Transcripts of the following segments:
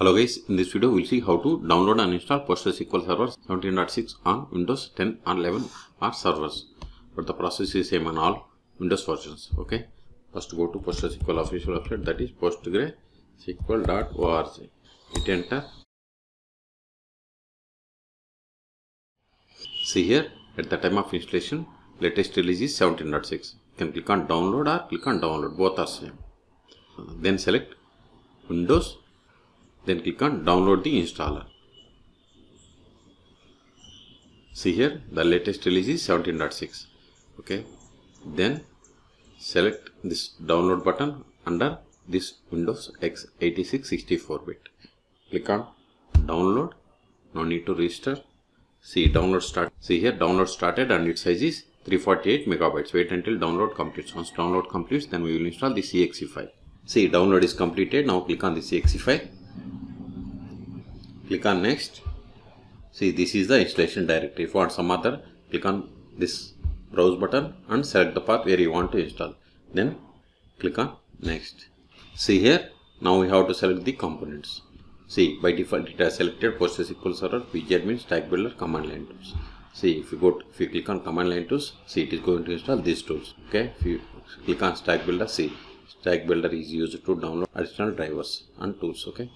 Hello guys, in this video we'll see how to download and install PostgreSQL Server 17.6 on Windows 10 or 11 or servers. But the process is same on all Windows versions. Okay. First go to PostgreSQL official website that is postgresql.org. Hit enter. See here at the time of installation latest release is 17.6. You can click on download or click on download both are same. Then select Windows then click on download the installer. See here the latest release is 17.6 okay. Then select this download button under this windows x86 64 bit. Click on download. No need to register. See download start. See here download started and its size is 348 megabytes. Wait until download completes. Once download completes then we will install the exe file. See download is completed. Now click on the exe file click on next see this is the installation directory if you want some other click on this browse button and select the path where you want to install then click on next see here now we have to select the components see by default it has selected PostgreSQL Server, pgadmin, stack builder, command line tools. See if you go to, if you click on command line tools, see it is going to install these tools. Okay, if you click on stack builder, see stack builder is used to download additional drivers and tools. Okay,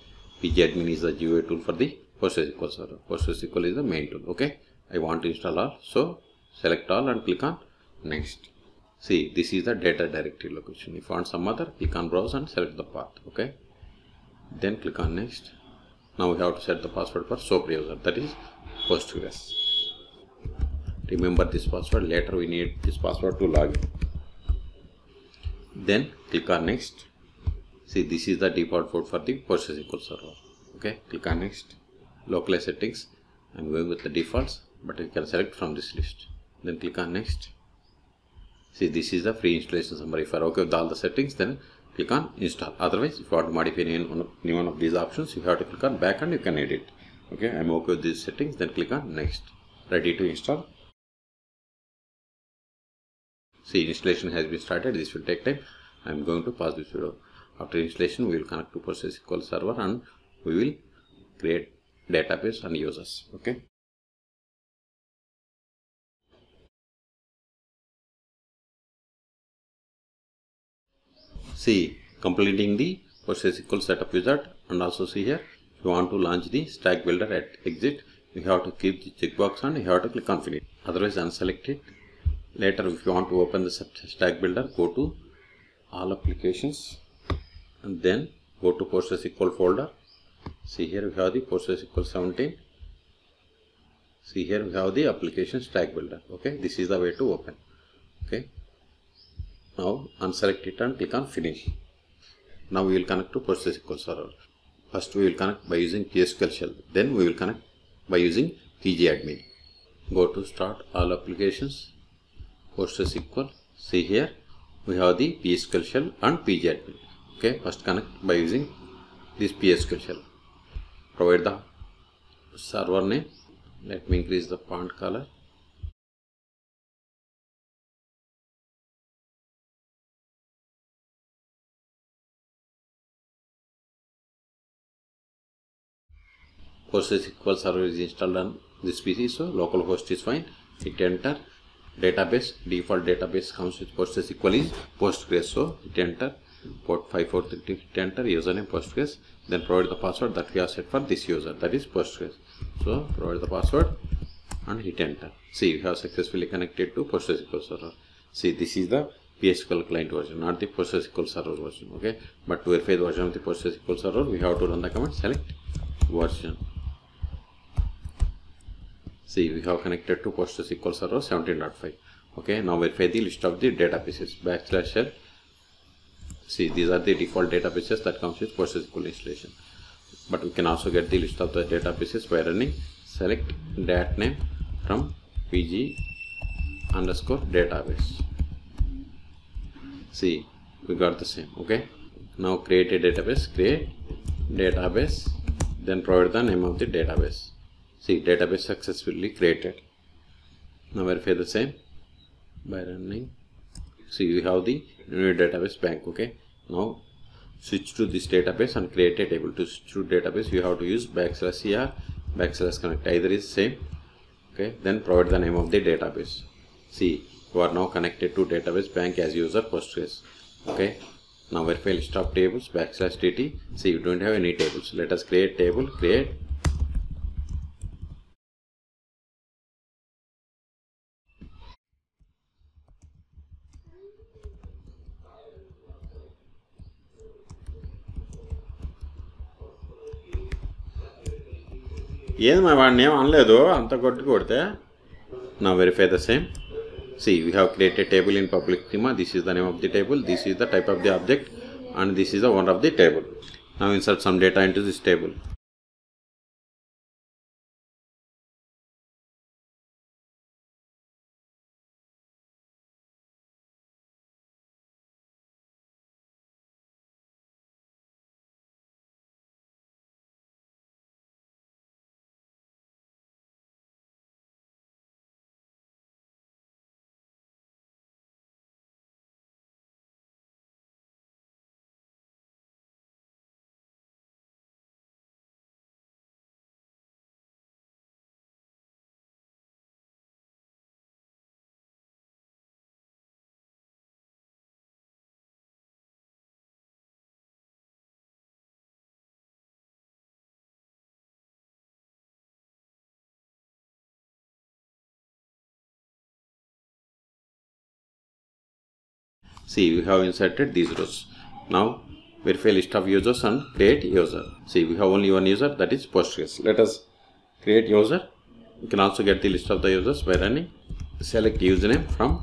pgadmin is the GUI tool for the PostgreSQL Server. PostgreSQL is the main tool. Okay, I want to install all, so select all and click on next. See, this is the data directory location. If you want some other, click on browse and select the path. Okay, then click on next. Now we have to set the password for superuser that is Postgres. Remember this password. Later we need this password to log in. Then click on next. See, this is the default port for the PostgreSQL server. Okay, click on next. Localize settings. I'm going with the defaults, but you can select from this list. Then click on next. See, this is the free installation summary. If you are okay with all the settings, then click on install. Otherwise, if you want to modify any one, of, any one of these options, you have to click on back and you can edit. Okay, I'm okay with these settings. Then click on next. Ready to install. See, installation has been started. This will take time. I'm going to pause this video. After installation, we will connect to PostgreSQL server and we will create database and users. Okay. See, completing the PostgreSQL setup wizard and also see here, if you want to launch the stack builder at exit, you have to keep the checkbox and you have to click on finish. Otherwise, unselect it. Later, if you want to open the stack builder, go to all applications and then go to PostgreSQL folder. See here we have the PostgreSQL 17. See here we have the application stack builder. Okay, this is the way to open. Okay. Now unselect it and click on finish. Now we will connect to PostgreSQL server. First we will connect by using PSQL shell. Then we will connect by using pgadmin. Go to start all applications. PostgreSQL. See here we have the PSQL shell and pgadmin. Okay, first connect by using this PSQL shell. Provide the server name. Let me increase the font color. PostgreSQL server is installed on this PC, so localhost is fine. Hit enter. Database default database comes with PostgreSQL is Postgres, so hit enter. Port 543 hit enter. Username Postgres. Then provide the password that we have set for this user, that is Postgres. So provide the password and hit enter. See, we have successfully connected to PostgreSQL server. See, this is the PSQL client version, not the PostgreSQL server version. Okay, but to verify the version of the PostgreSQL server, we have to run the command select version. See, we have connected to PostgreSQL Server 17.5. Okay, now verify the list of the databases. Backslash shell. See, these are the default databases that comes with PostgreSQL installation. But we can also get the list of the databases by running select datname from pg underscore database. See, we got the same. Okay, now create a database. Create database. Then provide the name of the database. See, database successfully created. Now verify the same by running. See, we have the new database bank. Okay. Now switch to this database and create a table. To switch to database you have to use backslash cr backslash connect either is same. Okay then provide the name of the database. See you are now connected to database bank as user postgres. Okay now verify list of tables backslash dt see you don't have any tables. Let us create table create ఏది మా వాడిని ఏం అనలేదు? అంత కొట్టు కొడితే నా verify the same. See we have created table in public థీమా this is the name of the table this is the type of the object and this is the owner of the table now insert some in into this table see we have inserted these rows. Now verify list of users and create user. See we have only one user that is postgres. Let us create user. You can also get the list of the users by running select username from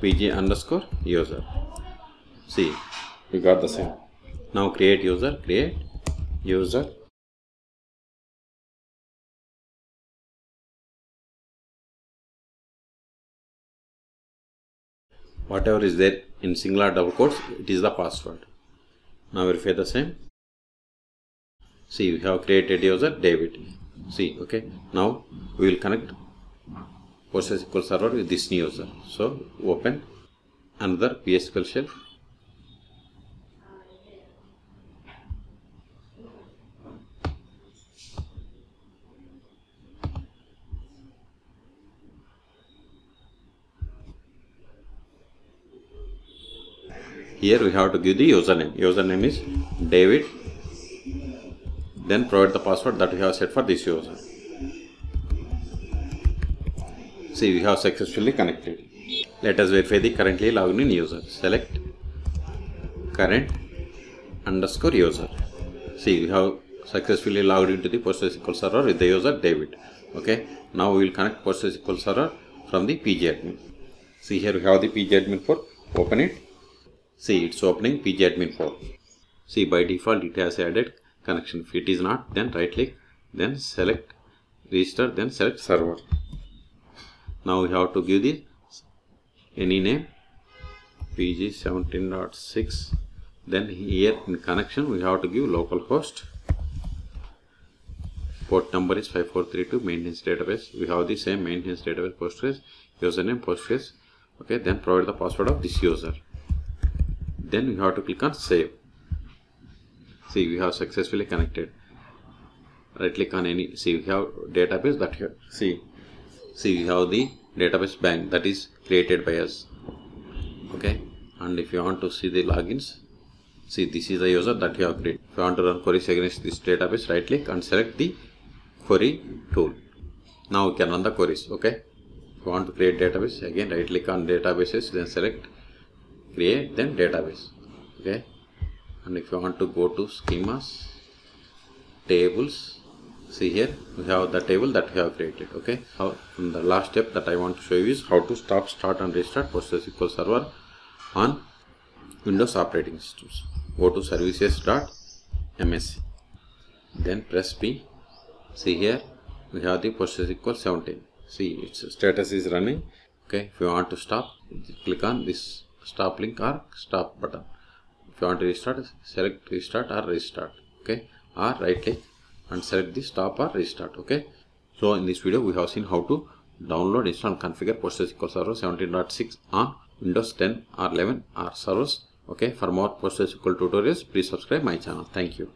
pg underscore user. See we got the same. Now create user create user whatever is there in singular double quotes it is the password. Now verify the same. See we have created user david see okay. Now we will connect PostgreSQL server with this new user. So open another PSQL shell here we have to give the username. Username is david. Then provide the password that we have set for this user see we have successfully connected. Let us verify the currently logged in user. Select current underscore user. See we have successfully logged into the PostgreSQL server with the user david. Okay? Now we will connect PostgreSQL server from the pgadmin see here we have the pgadmin port open it see it's opening pgadmin 4 see by default it has added connection if it is not then right click then select register then select server. Now we have to give the any name pg 17.6 then here in connection we have to give localhost. Port number is 5432 maintenance database. We have the same maintenance database postgres username postgres. Okay then provide the password of this user then we have to click on save. See we have successfully connected. Right click on any see we have database that here. See see we have the database bank that is created by us. Okay? And if you want to see the logins see this is the user that you have created. If you want to run queries against this database right click and select the query tool. Now we can run the queries okay? If you want to create database again right click on databases then select create then database okay? And if you want to go to schemas tables see here we have the table that we have created okay? How the last step that i want to show you is how to stop start and restart PostgreSQL server on windows operating systems. Go to services.msc then press p. See here we have the PostgreSQL 17 see its status is running okay? If you want to stop click on this stop link or stop button if you want to restart select restart or restart okay or right click and select the stop or restart okay so in this video we have seen how to download install and configure PostgreSQL Server 17.6 on Windows 10 or 11 or servers okay for more PostgreSQL tutorials please subscribe my channel thank you